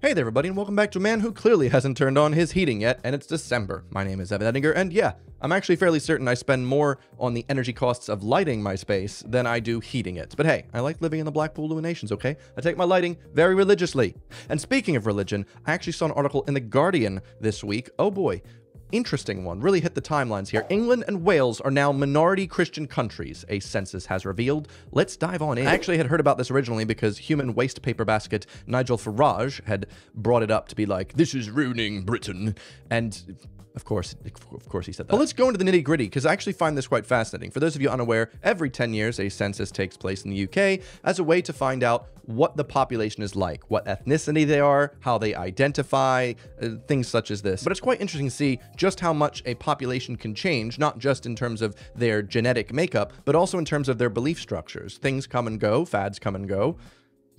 Hey there, everybody, and welcome back to a man who clearly hasn't turned on his heating yet, and it's December. My name is Evan Edinger, and yeah, I'm actually fairly certain I spend more on the energy costs of lighting my space than I do heating it. But hey, I like living in the Blackpool Illuminations, okay? I take my lighting very religiously. And speaking of religion, I actually saw an article in The Guardian this week. Oh boy, interesting one. Really hit the timelines here. England and Wales are now minority Christian countries, a census has revealed. Let's dive on in. I actually had heard about this originally because human waste paper basket Nigel Farage had brought it up to be like, this is ruining Britain. And of course, of course he said that. But let's go into the nitty gritty because I actually find this quite fascinating. For those of you unaware, every 10 years a census takes place in the UK as a way to find out what the population is like, what ethnicity they are, how they identify, uh, things such as this. But it's quite interesting to see just how much a population can change, not just in terms of their genetic makeup, but also in terms of their belief structures. Things come and go, fads come and go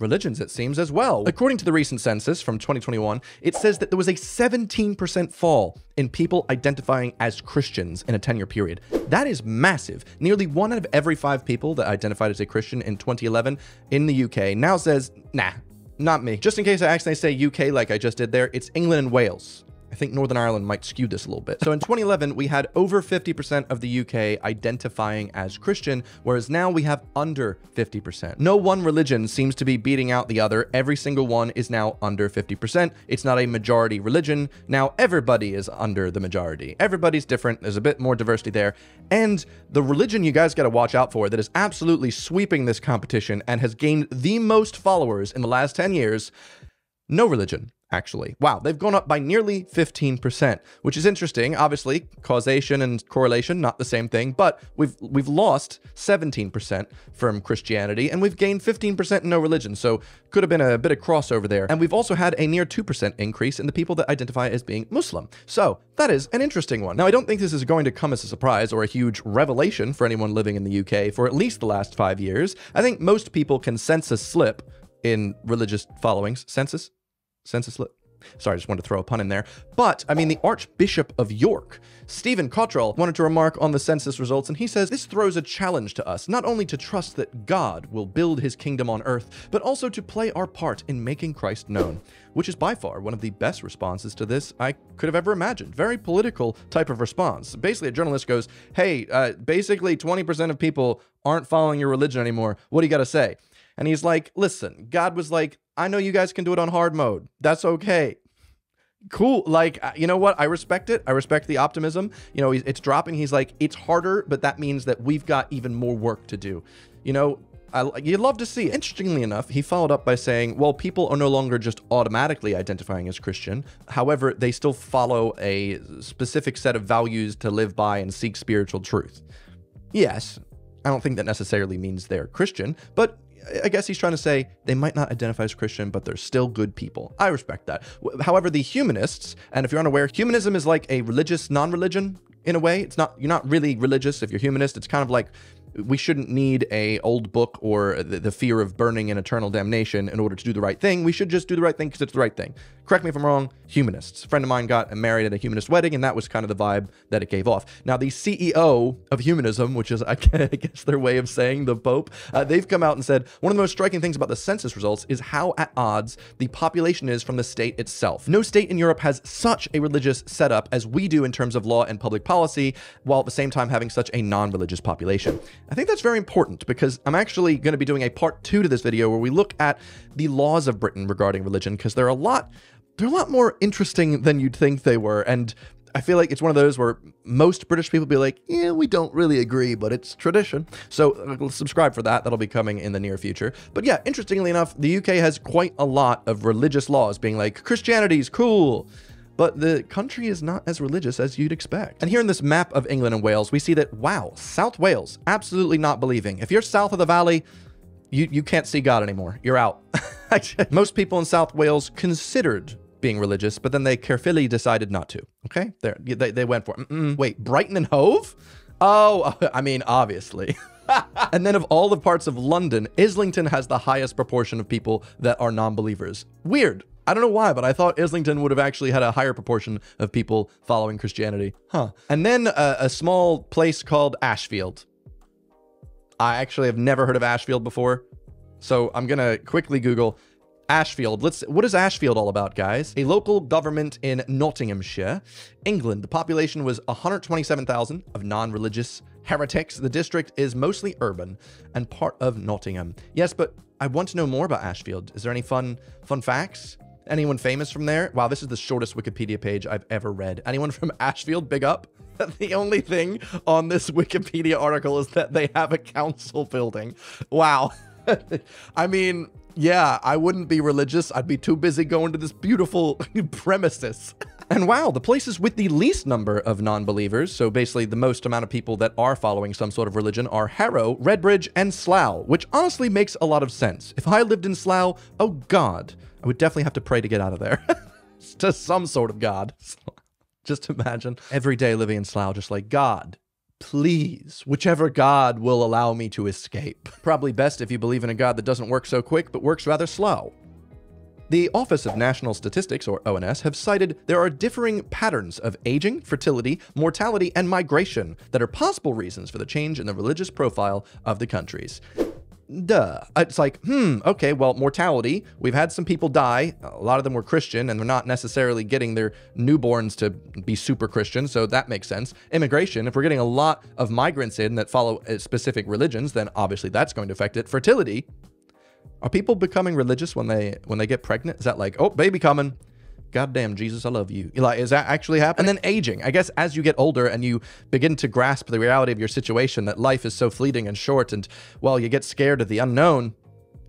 religions, it seems, as well. According to the recent census from 2021, it says that there was a 17% fall in people identifying as Christians in a 10 year period. That is massive. Nearly one out of every five people that identified as a Christian in 2011 in the UK now says, nah, not me. Just in case I accidentally say UK like I just did there, it's England and Wales. I think Northern Ireland might skew this a little bit. So in 2011, we had over 50% of the UK identifying as Christian, whereas now we have under 50%. No one religion seems to be beating out the other. Every single one is now under 50%. It's not a majority religion. Now everybody is under the majority. Everybody's different. There's a bit more diversity there. And the religion you guys got to watch out for that is absolutely sweeping this competition and has gained the most followers in the last 10 years, no religion actually. Wow, they've gone up by nearly 15%, which is interesting. Obviously, causation and correlation not the same thing, but we've we've lost 17% from Christianity and we've gained 15% in no religion. So, could have been a bit of crossover there. And we've also had a near 2% increase in the people that identify as being Muslim. So, that is an interesting one. Now, I don't think this is going to come as a surprise or a huge revelation for anyone living in the UK for at least the last 5 years. I think most people can sense a slip in religious followings. Census? Census slip. Sorry, I just wanted to throw a pun in there. But, I mean, the Archbishop of York, Stephen Cottrell, wanted to remark on the census results, and he says this throws a challenge to us, not only to trust that God will build his kingdom on earth, but also to play our part in making Christ known, which is by far one of the best responses to this I could have ever imagined. Very political type of response. Basically, a journalist goes, Hey, uh, basically 20% of people aren't following your religion anymore. What do you got to say? And he's like, Listen, God was like, I know you guys can do it on hard mode. That's okay. Cool. Like, uh, you know what? I respect it. I respect the optimism. You know, it's dropping. He's like, it's harder, but that means that we've got even more work to do. You know, I, you'd love to see. Interestingly enough, he followed up by saying, well, people are no longer just automatically identifying as Christian. However, they still follow a specific set of values to live by and seek spiritual truth. Yes, I don't think that necessarily means they're Christian, but I guess he's trying to say they might not identify as Christian, but they're still good people. I respect that. However, the humanists, and if you're unaware, humanism is like a religious non-religion in a way. It's not you're not really religious if you're humanist. It's kind of like we shouldn't need a old book or the, the, fear of burning in eternal damnation in order to do the right thing. We should just do the right thing because it's the right thing. Correct me if I'm wrong. Humanists. A friend of mine got married at a humanist wedding, and that was kind of the vibe that it gave off. Now, the CEO of humanism, which is I guess their way of saying the Pope, uh, they've come out and said one of the most striking things about the census results is how at odds the population is from the state itself. No state in Europe has such a religious setup as we do in terms of law and public policy, while at the same time having such a non-religious population. I think that's very important because I'm actually going to be doing a part two to this video where we look at the laws of Britain regarding religion because they're a lot they're a lot more interesting than you'd think they were and I feel like it's one of those where most British people be like, yeah, we don't really agree, but it's tradition. So uh, subscribe for that. That'll be coming in the near future. But yeah, interestingly enough, the UK has quite a lot of religious laws being like, Christianity's cool but the country is not as religious as you'd expect. And here in this map of England and Wales, we see that, wow, South Wales, absolutely not believing. If you're south of the valley, you, you can't see God anymore. You're out. Most people in South Wales considered being religious, but then they carefully decided not to. Okay? There, they, they went for it. Mm -mm. Wait, Brighton and Hove? Oh, I mean, obviously. and then of all the parts of London, Islington has the highest proportion of people that are non-believers. Weird. I don't know why, but I thought Islington would have actually had a higher proportion of people following Christianity. Huh. And then a, a small place called Ashfield. I actually have never heard of Ashfield before. So I'm going to quickly Google Ashfield. Let's. What is Ashfield all about, guys? A local government in Nottinghamshire, England. The population was 127,000 of non-religious heretics. The district is mostly urban and part of Nottingham. Yes, but I want to know more about Ashfield. Is there any fun fun facts? Anyone famous from there? Wow, this is the shortest Wikipedia page I've ever read. Anyone from Ashfield? Big up. the only thing on this Wikipedia article is that they have a council building. Wow. I mean, yeah, I wouldn't be religious. I'd be too busy going to this beautiful premises. And wow, the places with the least number of non-believers, so basically the most amount of people that are following some sort of religion, are Harrow, Redbridge, and Slough, which honestly makes a lot of sense. If I lived in Slough, oh god, I would definitely have to pray to get out of there. to some sort of god. Just imagine every day living in Slough, just like, God, please, whichever God will allow me to escape. Probably best if you believe in a God that doesn't work so quick, but works rather slow. The Office of National Statistics, or ONS, have cited there are differing patterns of aging, fertility, mortality, and migration that are possible reasons for the change in the religious profile of the countries duh. It's like, hmm, okay, well, mortality. We've had some people die. A lot of them were Christian, and they're not necessarily getting their newborns to be super Christian, so that makes sense. Immigration, if we're getting a lot of migrants in that follow uh, specific religions, then obviously that's going to affect it. Fertility. Are people becoming religious when they when they get pregnant? Is that like, oh, baby coming? God damn, Jesus, I love you. Like, is that actually happening? And then aging. I guess as you get older and you begin to grasp the reality of your situation, that life is so fleeting and short, and well, you get scared of the unknown,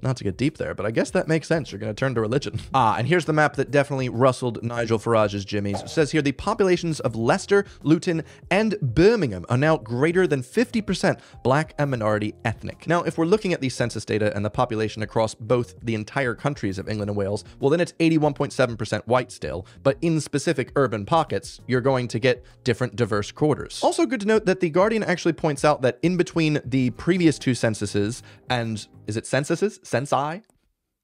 not to get deep there, but I guess that makes sense. You're going to turn to religion. Ah, and here's the map that definitely rustled Nigel Farage's jimmies. It says here the populations of Leicester, Luton, and Birmingham are now greater than 50% black and minority ethnic. Now, if we're looking at the census data and the population across both the entire countries of England and Wales, well, then it's 81.7% white still, but in specific urban pockets, you're going to get different diverse quarters. Also good to note that the Guardian actually points out that in between the previous two censuses and is it censuses? Sensei?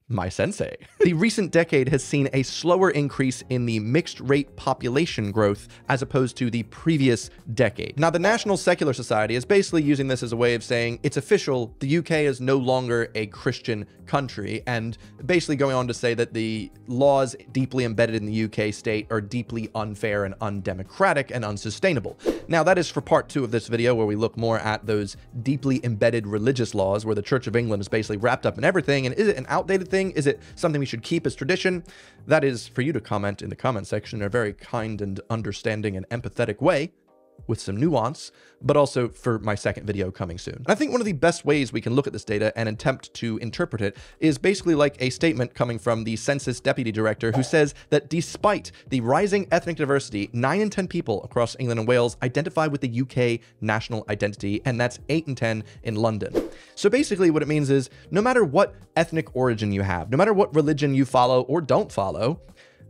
My sensei. the recent decade has seen a slower increase in the mixed rate population growth as opposed to the previous decade. Now, the National Secular Society is basically using this as a way of saying it's official, the UK is no longer a Christian country, and basically going on to say that the laws deeply embedded in the UK state are deeply unfair and undemocratic and unsustainable. Now, that is for part two of this video, where we look more at those deeply embedded religious laws, where the Church of England is basically wrapped up in everything, and is it an outdated thing? Thing? Is it something we should keep as tradition? That is for you to comment in the comment section in a very kind and understanding and empathetic way with some nuance, but also for my second video coming soon. I think one of the best ways we can look at this data and attempt to interpret it is basically like a statement coming from the census deputy director who says that despite the rising ethnic diversity, 9 in 10 people across England and Wales identify with the UK national identity, and that's 8 in 10 in London. So basically what it means is no matter what ethnic origin you have, no matter what religion you follow or don't follow,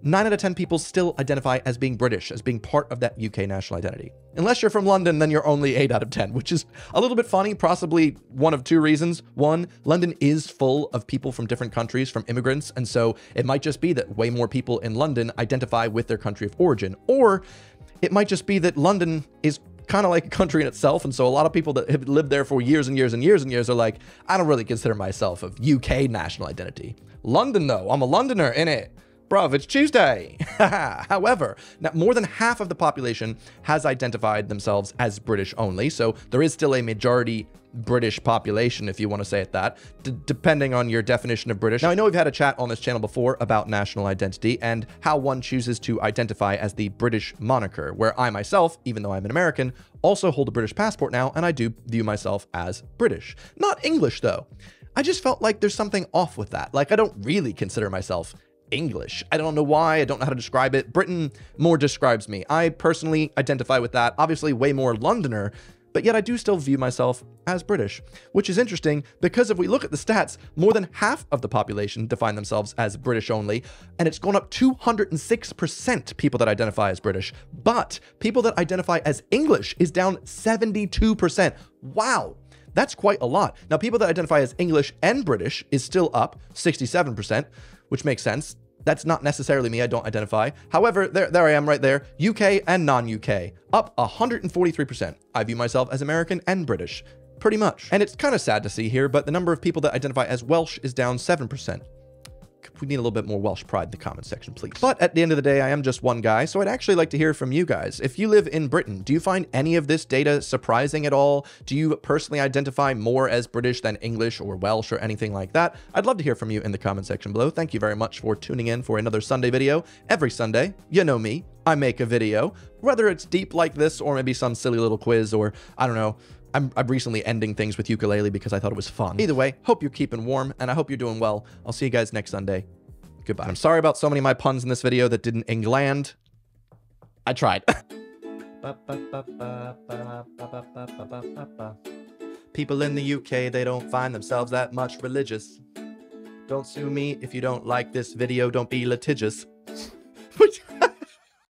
9 out of 10 people still identify as being British, as being part of that UK national identity. Unless you're from London, then you're only 8 out of 10, which is a little bit funny, possibly one of two reasons. One, London is full of people from different countries, from immigrants, and so it might just be that way more people in London identify with their country of origin. Or it might just be that London is kind of like a country in itself. And so a lot of people that have lived there for years and years and years and years are like, I don't really consider myself of UK national identity. London, though, I'm a Londoner in it. Bruv, it's Tuesday. However, now more than half of the population has identified themselves as British only, so there is still a majority British population, if you want to say it that, depending on your definition of British. Now, I know we've had a chat on this channel before about national identity and how one chooses to identify as the British moniker, where I myself, even though I'm an American, also hold a British passport now, and I do view myself as British. Not English, though. I just felt like there's something off with that. Like, I don't really consider myself English. I don't know why, I don't know how to describe it. Britain more describes me. I personally identify with that, obviously way more Londoner, but yet I do still view myself as British, which is interesting because if we look at the stats, more than half of the population define themselves as British only, and it's gone up 206% people that identify as British, but people that identify as English is down 72%. Wow. That's quite a lot. Now, people that identify as English and British is still up 67%, which makes sense. That's not necessarily me, I don't identify. However, there, there I am right there, UK and non-UK, up 143%. I view myself as American and British, pretty much. And it's kind of sad to see here, but the number of people that identify as Welsh is down 7%. We need a little bit more Welsh pride in the comment section, please. But at the end of the day, I am just one guy, so I'd actually like to hear from you guys. If you live in Britain, do you find any of this data surprising at all? Do you personally identify more as British than English or Welsh or anything like that? I'd love to hear from you in the comment section below. Thank you very much for tuning in for another Sunday video. Every Sunday, you know me, I make a video, whether it's deep like this or maybe some silly little quiz or, I don't know, I'm, I'm recently ending things with ukulele because I thought it was fun. Either way, hope you're keeping warm, and I hope you're doing well. I'll see you guys next Sunday. Goodbye. I'm sorry about so many of my puns in this video that didn't England. I tried. People in the UK, they don't find themselves that much religious. Don't sue me if you don't like this video, don't be litigious.